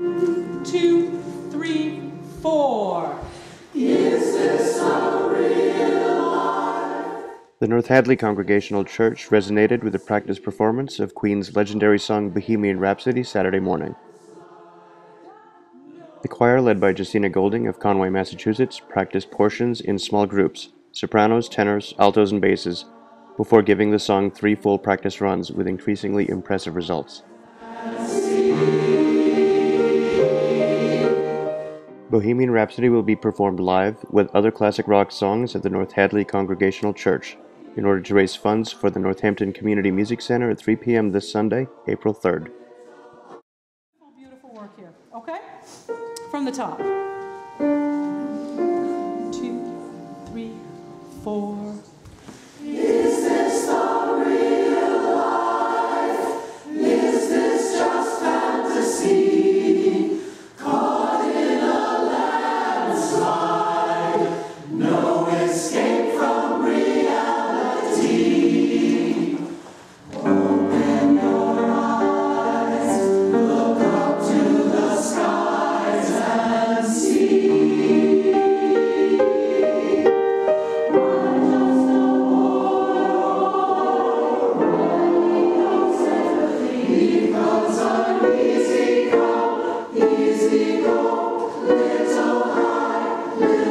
Two, three, four. The North Hadley Congregational Church resonated with the practice performance of Queen's legendary song Bohemian Rhapsody Saturday morning. The choir, led by Justina Golding of Conway, Massachusetts, practiced portions in small groups sopranos, tenors, altos, and basses before giving the song three full practice runs with increasingly impressive results. Bohemian Rhapsody will be performed live with other classic rock songs at the North Hadley Congregational Church in order to raise funds for the Northampton Community Music Center at 3 p.m. this Sunday, April 3rd. Beautiful work here. Okay? From the top. Two, three, four.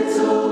Galileo,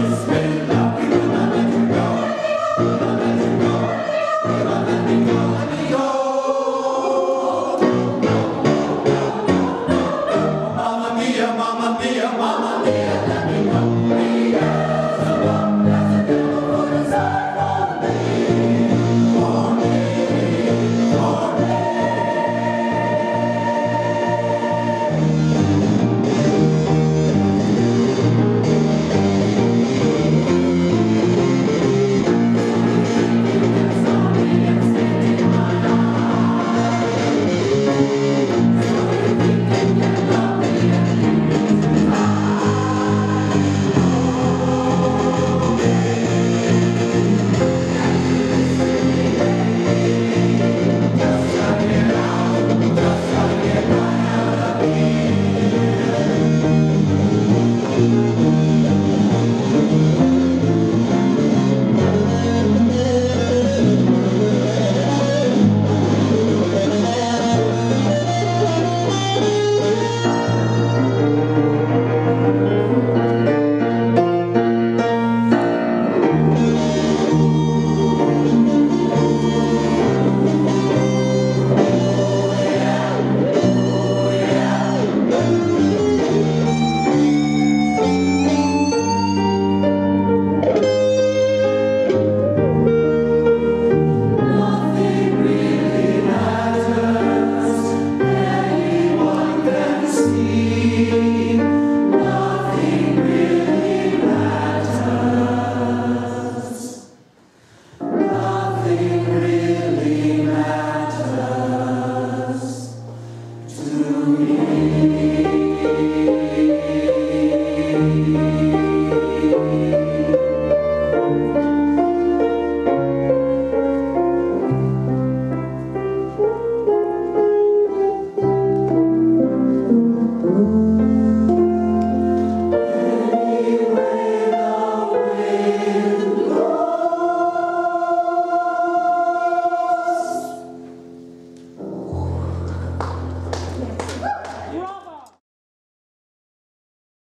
Deus.